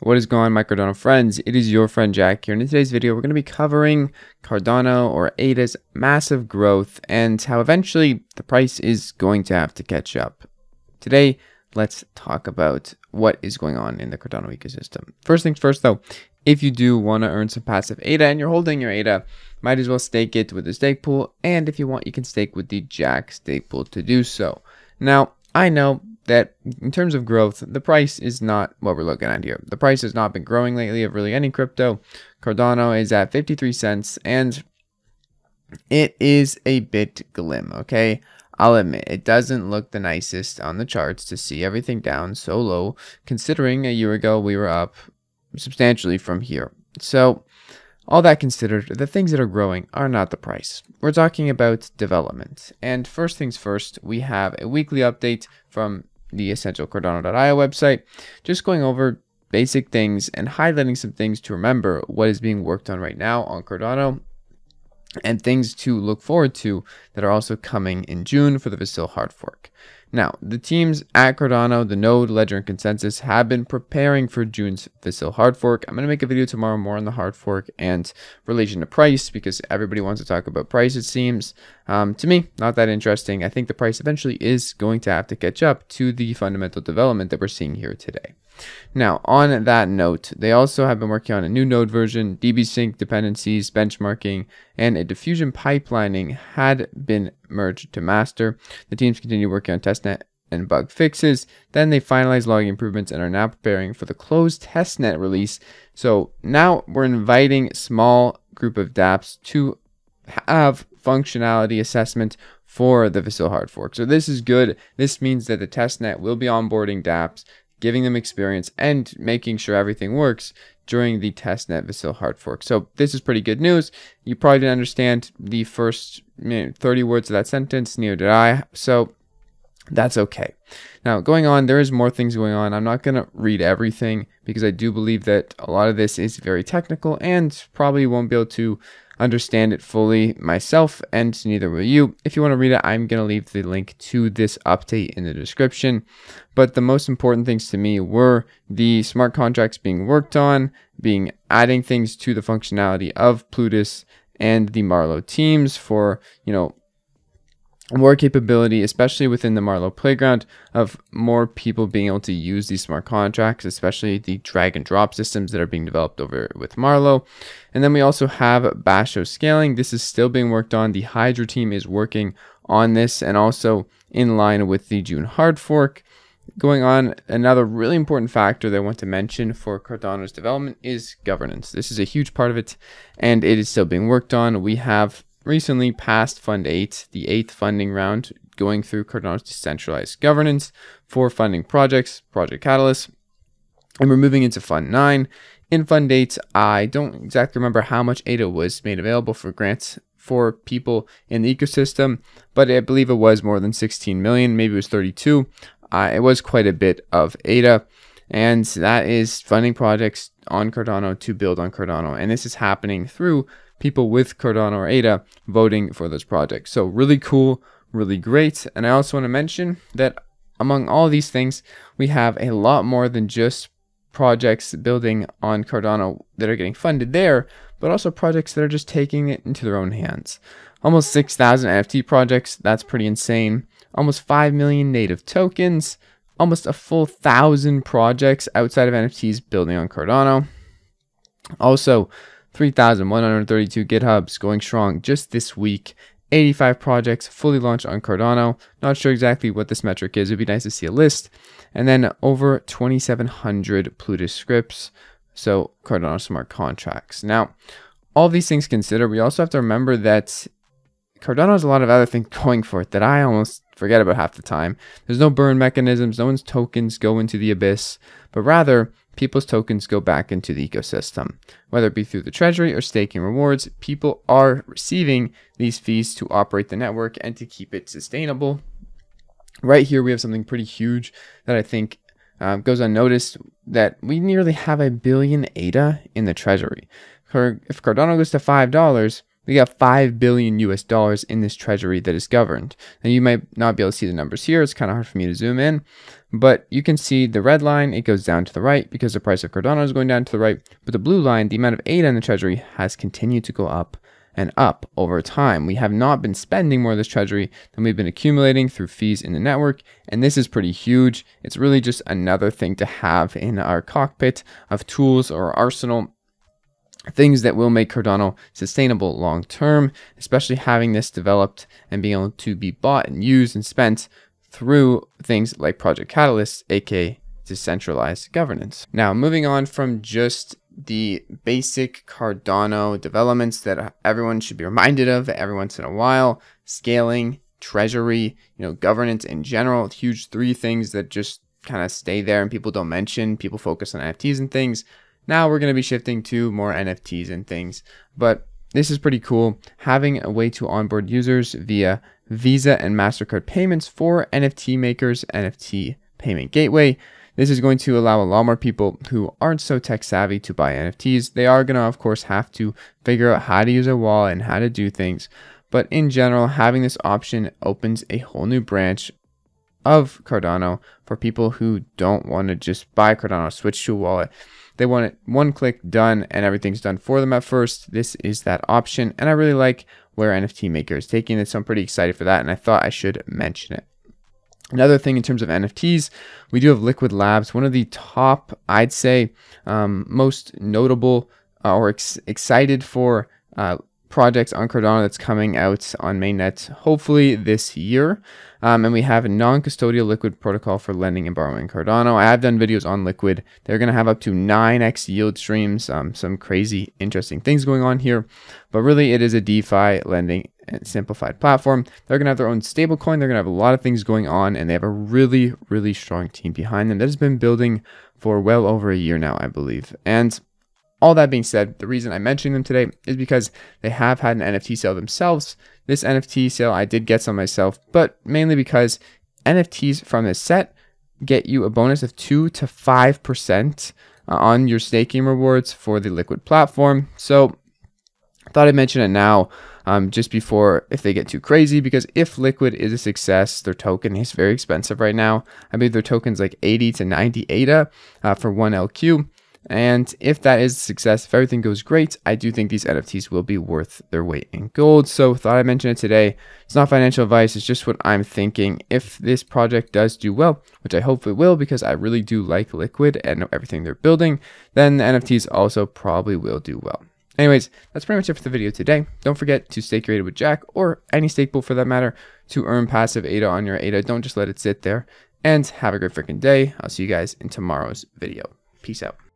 What is going on, my Cardano friends? It is your friend Jack here. And in today's video, we're going to be covering Cardano or ADA's massive growth and how eventually the price is going to have to catch up. Today, let's talk about what is going on in the Cardano ecosystem. First things first, though, if you do want to earn some passive ADA and you're holding your ADA, might as well stake it with the stake pool. And if you want, you can stake with the Jack stake pool to do so. Now, I know that in terms of growth, the price is not what we're looking at here. The price has not been growing lately of really any crypto. Cardano is at 53 cents and it is a bit glim, okay? I'll admit, it doesn't look the nicest on the charts to see everything down so low, considering a year ago we were up substantially from here. So, all that considered, the things that are growing are not the price. We're talking about development. And first things first, we have a weekly update from the Essential essentialcardano.io website, just going over basic things and highlighting some things to remember what is being worked on right now on Cardano and things to look forward to that are also coming in June for the Vasil hard fork. Now, the teams at Cardano, the Node, Ledger, and Consensus have been preparing for June's Vasil hard fork. I'm going to make a video tomorrow more on the hard fork and relation to price because everybody wants to talk about price, it seems. Um, to me, not that interesting. I think the price eventually is going to have to catch up to the fundamental development that we're seeing here today. Now, on that note, they also have been working on a new node version, DB-Sync dependencies, benchmarking, and a diffusion pipelining had been merged to master. The teams continue working on testnet and bug fixes. Then they finalized logging improvements and are now preparing for the closed testnet release. So now we're inviting small group of dApps to have functionality assessment for the Vasil hard fork. So this is good. This means that the testnet will be onboarding dApps giving them experience, and making sure everything works during the testnet Vasil hard fork. So this is pretty good news. You probably didn't understand the first you know, 30 words of that sentence, neither did I. So that's okay. Now, going on, there is more things going on. I'm not going to read everything because I do believe that a lot of this is very technical and probably won't be able to understand it fully myself, and neither will you. If you want to read it, I'm going to leave the link to this update in the description. But the most important things to me were the smart contracts being worked on, being adding things to the functionality of Plutus and the Marlowe teams for, you know, more capability, especially within the Marlowe playground, of more people being able to use these smart contracts, especially the drag and drop systems that are being developed over with Marlowe. And then we also have Basho scaling. This is still being worked on. The Hydra team is working on this and also in line with the June hard fork. Going on, another really important factor that I want to mention for Cardano's development is governance. This is a huge part of it, and it is still being worked on. We have recently passed Fund 8, the eighth funding round, going through Cardano's decentralized governance for funding projects, Project Catalyst. And we're moving into Fund 9. In Fund 8, I don't exactly remember how much ADA was made available for grants for people in the ecosystem, but I believe it was more than 16 million, maybe it was 32. Uh, it was quite a bit of ADA, and that is funding projects on Cardano to build on Cardano. And this is happening through people with Cardano or ADA voting for those projects. So really cool, really great. And I also want to mention that among all these things, we have a lot more than just projects building on Cardano that are getting funded there, but also projects that are just taking it into their own hands. Almost 6,000 NFT projects, that's pretty insane. Almost 5 million native tokens, almost a full thousand projects outside of NFTs building on Cardano. Also, 3,132 GitHubs going strong just this week. 85 projects fully launched on Cardano. Not sure exactly what this metric is. It'd be nice to see a list. And then over 2,700 Plutus scripts. So Cardano smart contracts. Now, all these things considered, we also have to remember that Cardano has a lot of other things going for it that I almost forget about half the time. There's no burn mechanisms. No one's tokens go into the abyss, but rather people's tokens go back into the ecosystem. Whether it be through the treasury or staking rewards, people are receiving these fees to operate the network and to keep it sustainable. Right here, we have something pretty huge that I think uh, goes unnoticed that we nearly have a billion ADA in the treasury. If Cardano goes to $5, we got 5 billion US dollars in this treasury that is governed. Now you might not be able to see the numbers here. It's kind of hard for me to zoom in, But you can see the red line, it goes down to the right because the price of Cardano is going down to the right. But the blue line, the amount of ADA in the treasury has continued to go up and up over time. We have not been spending more of this treasury than we've been accumulating through fees in the network. And this is pretty huge. It's really just another thing to have in our cockpit of tools or arsenal things that will make Cardano sustainable long term, especially having this developed and being able to be bought and used and spent through things like Project Catalyst, aka decentralized governance. Now, moving on from just the basic Cardano developments that everyone should be reminded of every once in a while, scaling, treasury, you know, governance in general, huge three things that just kind of stay there and people don't mention. People focus on NFTs and things. Now we're going to be shifting to more NFTs and things, but this is pretty cool. Having a way to onboard users via Visa and MasterCard payments for NFT makers, NFT payment gateway. This is going to allow a lot more people who aren't so tech savvy to buy NFTs. They are going to, of course, have to figure out how to use a wallet and how to do things. But in general, having this option opens a whole new branch of Cardano for people who don't want to just buy Cardano, switch to a wallet. They want it one click done and everything's done for them at first. This is that option. And I really like where NFT Maker is taking it. So I'm pretty excited for that. And I thought I should mention it. Another thing in terms of NFTs, we do have Liqwid Labs, one of the top, I'd say, um, most notable uh, or ex excited for uh, projects on Cardano that's coming out on mainnet hopefully this year. Um, and we have a non-custodial liquid protocol for lending and borrowing Cardano. I have done videos on Liqwid. They're going to have up to 9x yield streams, um, some crazy interesting things going on here. But really it is a DeFi lending and simplified platform. They're going to have their own stablecoin. They're going to have a lot of things going on and they have a really, really strong team behind them that has been building for well over a year now, I believe. And all that being said, the reason I'm mentioning them today is because they have had an NFT sale themselves. This NFT sale, I did get some myself, but mainly because NFTs from this set get you a bonus of 2 to 5% uh, on your staking rewards for the Liqwid platform. So I thought I'd mention it now um, just before if they get too crazy because if Liqwid is a success, their token is very expensive right now. I believe their token's like 80 to 90 ADA uh, for one LQ. And if that is a success, if everything goes great, I do think these NFTs will be worth their weight in gold. So thought I'd mention it today. It's not financial advice, it's just what I'm thinking. If this project does do well, which I hope it will because I really do like Liqwid and everything they're building, then the NFTs also probably will do well. Anyways, that's pretty much it for the video today. Don't forget to stake your ADA with Jack or any stake pool for that matter to earn passive ADA on your ADA. Don't just let it sit there. And have a great freaking day. I'll see you guys in tomorrow's video. Peace out.